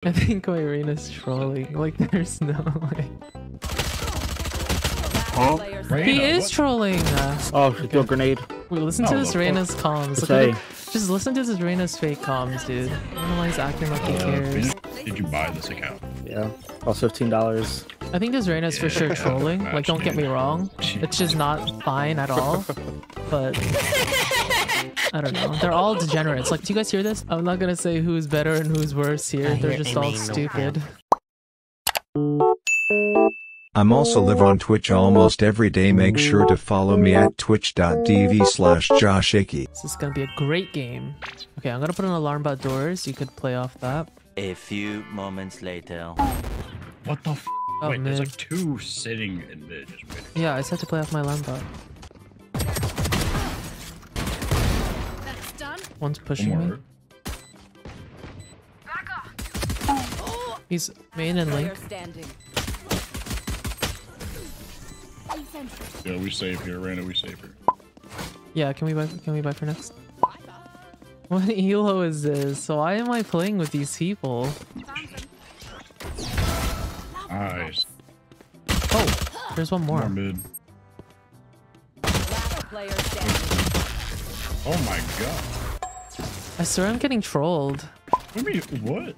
I think Irina's trolling. Like, there's no way. Huh? Reyna, He is what? trolling. Uh, Oh, she threw a grenade. wait, listen to No, this the fuck? Reyna's comms. It's Look at A. it. Just listen to this Reyna's fake comms, dude. I don't know why he's acting like he Uh, cares. Did you buy this account? Yeah. Cost fifteen dollars. I think this Reyna's for sure trolling. Like, don't get me wrong. It's just not fine at all. But I don't know. They're all degenerates. Like, do you guys hear this? I'm not gonna say who's better and who's worse here. They're just all stupid. I'm also live on Twitch almost every day. Make sure to follow me at twitch.tv slash joshseki. This is gonna be a great game. Okay, I'm gonna put an alarm about doors. You could play off that. A few moments later. What the f? Oh, Wait, there's like two sitting in mid just waiting. Yeah, I said to play off my alarm bot. That's done. One's One pushing me. more. He's main and link. Yeah, we save here. Random, we save here. Yeah, can we buy? Can we buy for next? What elo is this? So why am I playing with these people? Nice. Oh, there's one More more. mid. Last player standing. Oh my god. I swear I'm getting trolled. What do you mean? What?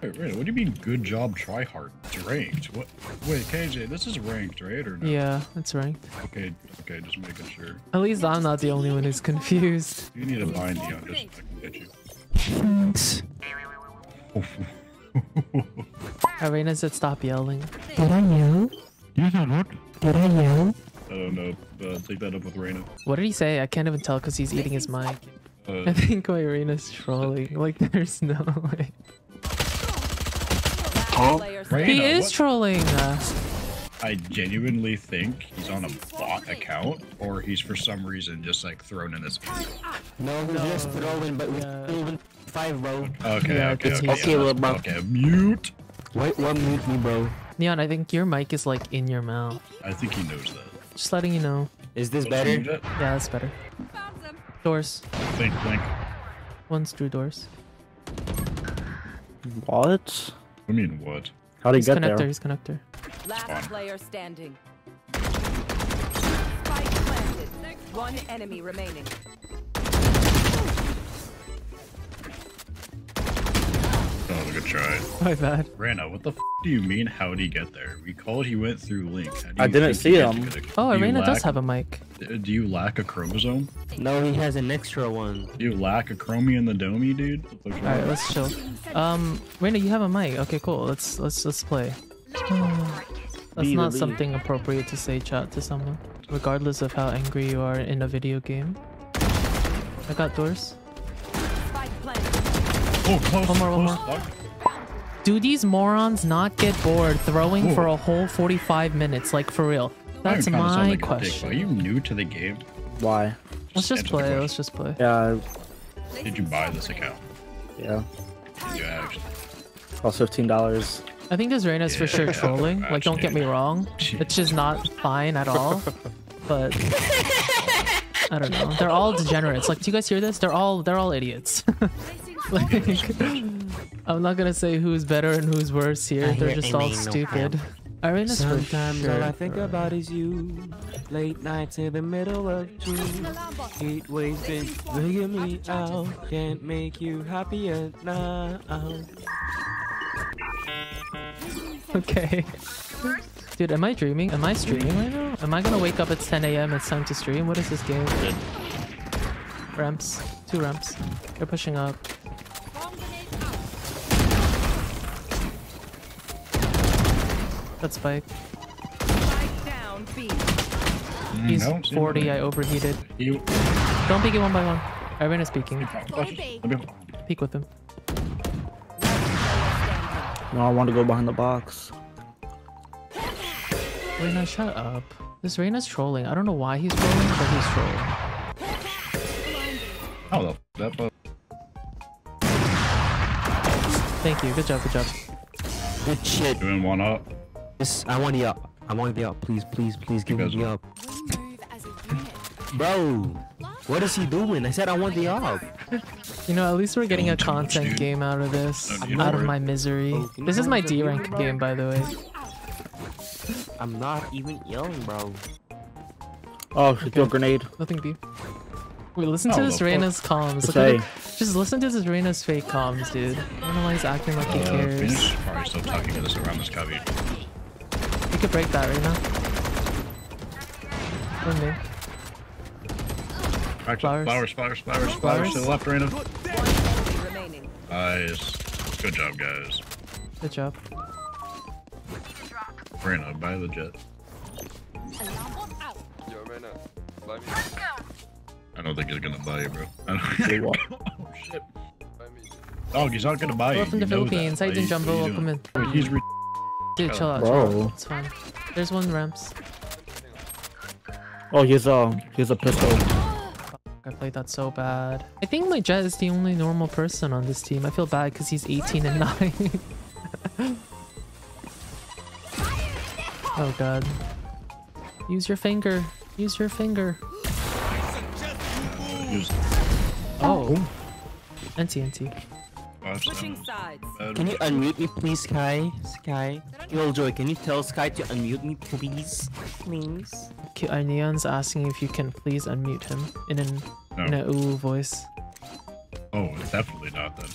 Wait, wait, what do you mean? Good job, try hard. It's ranked. What? Wait, KJ, this is ranked, right? Or no? Yeah, it's ranked. Okay, okay, just making sure. At least I'm not the only one who's confused. You need a bind Dion just so I can get you. Arena said stop yelling. I don't know. Uh, take that up with Reyna. What did he say? I can't even tell because he's eating his mic. I Uh, think Irina's trolling. Like, there's no way. Last player He is what? trolling. I genuinely think he's on a bot account, or he's for some reason just like thrown in this. No, we're just throwing, but we're Yeah. five, bro. Okay, Yeah, okay, it's okay. Okay, yeah, bro. Okay, mute. Wait, one mute me, bro. Neon, I think your mic is like in your mouth. I think he knows that. Just letting you know. Is this Mute better? Yeah, that's better. Found them. Doors. Blink, blink. One's through doors. What? I mean, what? How'd he get connector. there? He's connector. Last player standing. Spike planted. One enemy remaining. Oh, good try. My bad. Reyna, what the f do you mean? How'd he get there? We called. He went through Link. I didn't see he him. Oh, do Arena does have a mic. Uh, do you lack a chromosome? No, he has an extra one. You lack a chromie in the domie, dude? What the? All right, let's chill. Um, Reyna, you have a mic. Okay, cool. Let's let's let's play. That's not something appropriate to say chat to someone, regardless of how angry you are in a video game. I got doors. Oh, close. One more, one more. Fuck. Do these morons not get bored throwing Ooh. for a whole 45 minutes? Like for real? That's my like a dick, question. Are you new to the game? Why? Let's just play. Let's just play. Yeah, Did you buy this account? yeah. Did you actually? Cost fifteen dollars. I think this Reyna's for sure trolling. Like, don't get me wrong. It's just not fine at all. But I don't know. They're all degenerates. Like, do you guys hear this? They're all they're all idiots. like, I'm not gonna say who's better and who's worse here. They're just all Amy, no stupid. Arena's for Sometimes sure. all I think about is you. Late nights in the middle of June. Heat waves been bringing me out. Can't make you happier now. Okay. Dude, am I dreaming? Am I streaming right now? Am I gonna wake up at 10 a.m. It's time to stream? What is this game? Ramps. Two ramps. They're pushing up. That's Spike. Spike down. B. Mm, He's no, 40. no. I overheated. You. Don't peek it one by one. Arena's peeking. Let me- Peek with him. No, I want to go behind the box. Reyna, shut up. This Reyna's trolling. I don't know why he's trolling, but he's trolling. Oh, the- that. Thank you. Good job. Good job. Good shit. doing one up. This, I want the up. I want the up. Please, please, please give me the up. Bro, what is he doing? I said I want the up. You know, at least we're getting a Feeling much, content game out of this. No, you know Out of my misery. Oh, This is my D rank bro? game, by the way. I'm not even yelling, bro. Oh, she threw a grenade. Nothing B. Wait, listen to Oh, this the fuck? Reyna's comms. It's Look at A. it. Just listen to this Reyna's fake comms, dude. I don't know why he's acting like he Uh, cares. Phoenix probably still talking to this around this cubby. You could break that, Reyna. Or me. Back Flowers. flowers, flowers, flowers, flowers, Flowers. to the left, Reyna. One. Nice. Good job, guys. Good job. Reyna, buy the Jett. Yo, Reyna, buy me, I don't think he's gonna buy you, bro. I Say don't... what? oh shit. Dog, he's not gonna buy you. Hello from the know. Philippines. How you Why doing, Jumbo? what Welcome in. he's re- Dude, chill out. Bro. Chill out. It's fine. There's one ramps. Oh, he's a um, he's a pistol. I played that so bad. I think my Jett is the only normal person on this team. I feel bad because he's 18 and 9. oh god. Use your finger. Use your finger. Use Oh. NT, NT. five Switching sides. Bad. Can you unmute me, please, Skye? Skye? Killjoy, can you tell Skye to unmute me, please? Please? Ki- Our Neon's asking if you can please unmute him in an in No. a ooh voice. Oh, it's definitely not then.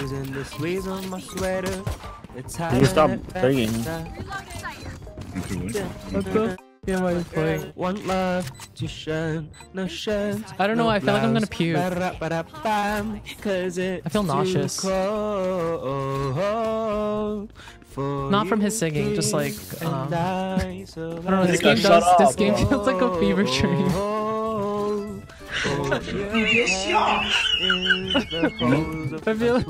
Using the sleeves on my sweater. It's Can you stop singing? I'm too late. What the f am I playing? One love to shine, no shine. I don't know, no I feel like I'm gonna puke. Ba-da-ba-da-bam, Cause it's I feel nauseous. too cold for Not from his singing, just like, um, I, don't know, this game does this game feels like a fever dream. I feel like-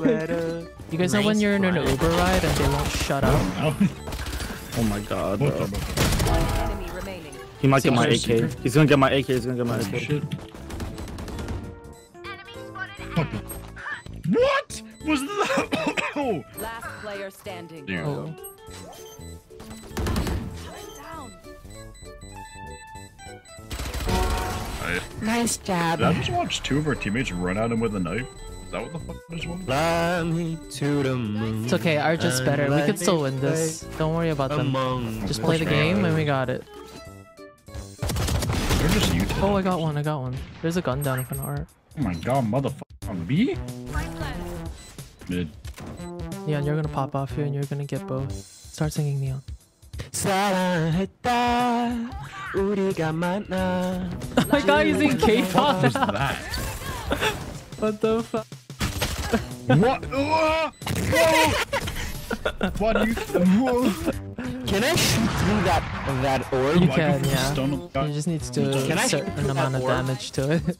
You guys know when you're in an Uber ride and they won't shut up? Oh my god, bro. He might get my AK. Secret. He's gonna get my AK. He's gonna get my Oh, AK. shit. What was that? Oh, Last player standing. Dude. Oh. I, Nice job. did I just watch two of our teammates run at him with a knife? Is that what the fuck this was? Fly me to the moon. It's okay, our just better. We could still win this. Don't worry about them. Just play the game and we got it. They're just you. Oh, I got one, I got one. There's a gun down in front of art. Oh my god, motherfucker. On B? Mid. Neon, you're gonna pop off here and you're gonna get both. Start singing Neon. 사랑했다 우리가 만나 Oh my god, he's in What K-pop was now. that? What the fuck? what? Ah! Whoa! What do you? Whoa! Can I shoot through that that orb? You can, you yeah. stun the? You just need to do Can I a certain amount of damage to it.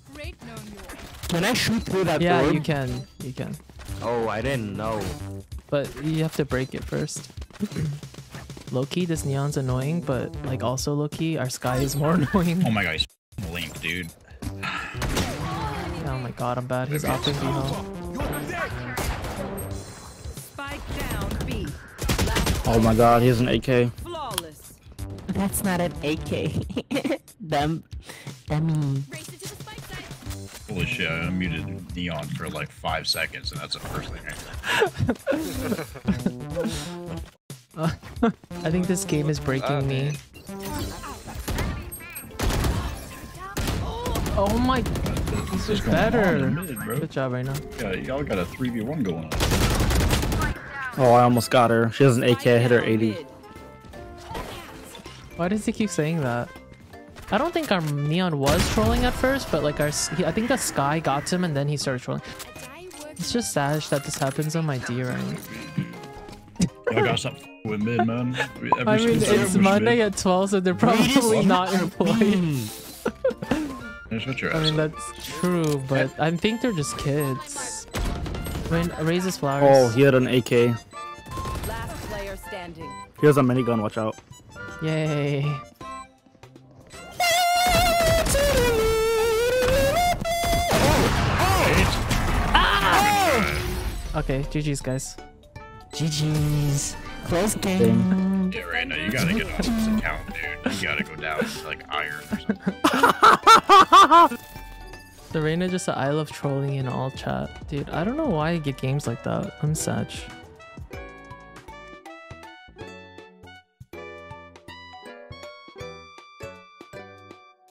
Can I shoot through that yeah, orb? you can. You can. Oh, I didn't know. But you have to break it first. Loki, this neon's annoying, but like also Loki, our Skye is more annoying. Oh my god, he's f***ing link, dude. Oh my god, I'm bad. He's opting behind. Oh my god, here's an AK. Flawless. That's not an AK. Dumb. Dummy. Holy shit, I unmuted Neon for like five seconds, and that's the first thing I I think this game is breaking me. Oh, oh my, this is better. mid. Good job right now. Yeah, y'all got a 3v1 going on. Oh, I almost got her. She has an AK. I hit her 80. Why does he keep saying that? I don't think our neon was trolling at first, but like our, he- I think the Skye got him and then he started trolling. It's just sad that this happens on my D rank. Y'all got something with mid, man. Every I mean, it's Monday mid. at 12, so they're probably not employed. Hmm. Yeah, Shut your I mean, that's true, but I think they're just kids. I mean, raises flowers. Oh, he had an AK. Last player standing. Here's a minigun. Watch out. Yay. Ah! Okay, GG's, guys. GG's. Close game. Yeah, right now you gotta get off this account, dude. You gotta go down to like iron or something. The Reyna just said, I love trolling in all chat. Dude, I don't know why I get games like that. I'm such.